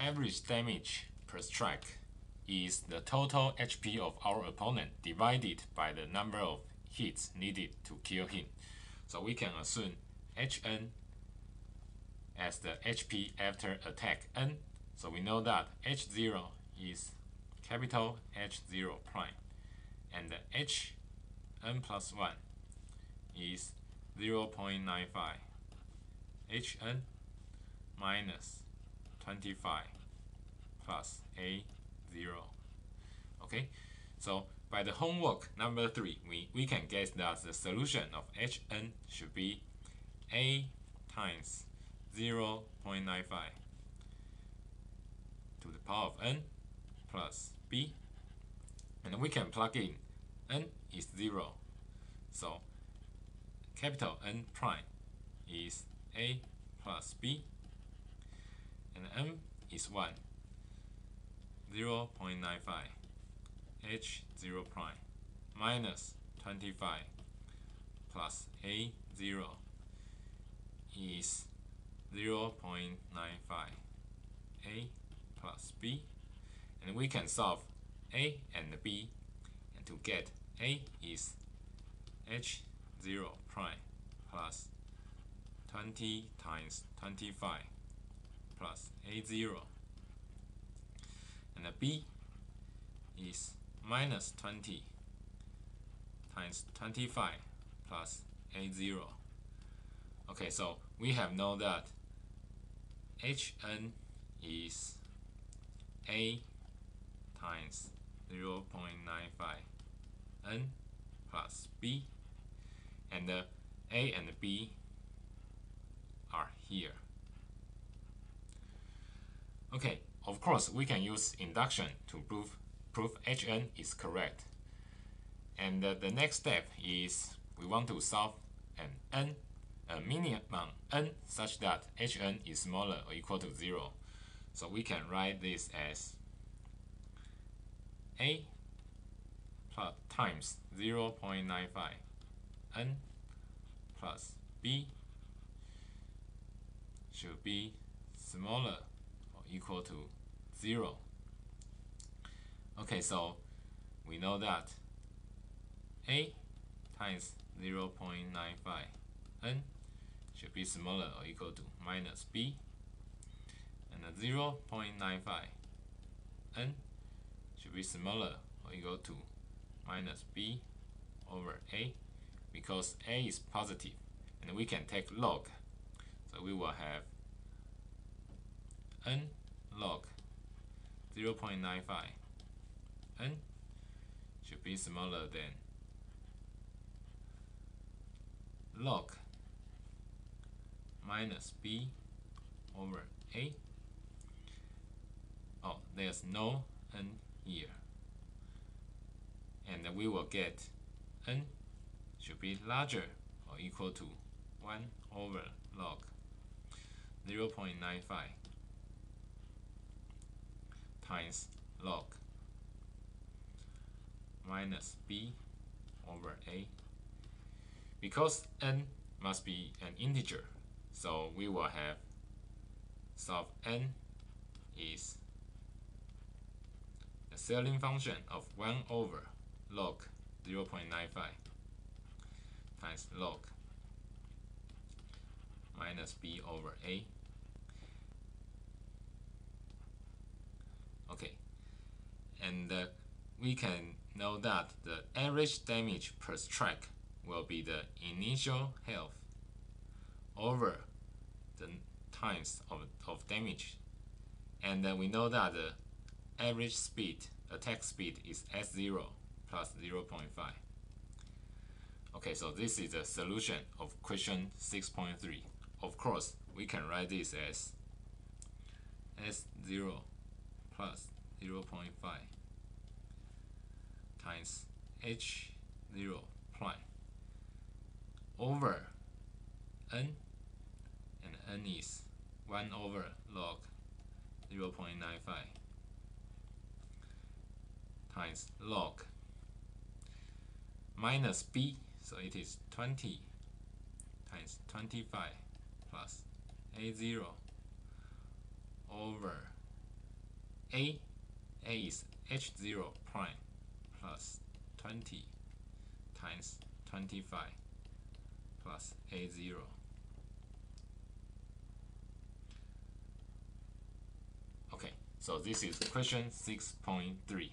average damage per strike is the total HP of our opponent divided by the number of hits needed to kill him. So we can assume Hn as the HP after attack n. So we know that H0 is capital H0 prime and the Hn plus 1 is 0 0.95 Hn minus 25 plus A0 okay? So by the homework number 3 we, we can guess that the solution of Hn should be A times 0 0.95 to the power of n plus b. And we can plug in n is 0 so capital N prime is a plus b is 1 0 0.95 h 0 prime. Minus 25 plus a 0 is 0 0.95 a plus b. And we can solve a and b. And to get a is h 0 prime plus 20 times 25 plus a0 and the b is minus 20 times 25 plus a0 okay so we have known that hn is a times 0.95 n plus b and the a and the b are here okay of course we can use induction to prove prove hn is correct and uh, the next step is we want to solve an n a minimum n such that hn is smaller or equal to 0. So we can write this as a plus times 0 0.95 n plus b should be smaller equal to 0. Okay, so we know that a times 0 0.95 n should be smaller or equal to minus b and 0 0.95 n should be smaller or equal to minus b over a because a is positive and we can take log so we will have n log 0 0.95 n should be smaller than log minus b over a. Oh, there's no n here. And we will get n should be larger or equal to 1 over log 0 0.95 times log minus b over a. Because n must be an integer, so we will have solve n is the ceiling function of 1 over log 0.95 times log minus b over a. Okay, and we can know that the average damage per strike will be the initial health over the times of, of damage. And then we know that the average speed, attack speed is S0 plus 0 0.5. Okay, so this is the solution of question 6.3. Of course, we can write this as S0 plus 0 0.5 times H0 prime over n and n is 1 over log 0 0.95 times log minus b so it is 20 times 25 plus a0 over A, A is H0 prime plus 20 times 25 plus A0. Okay, so this is question 6.3.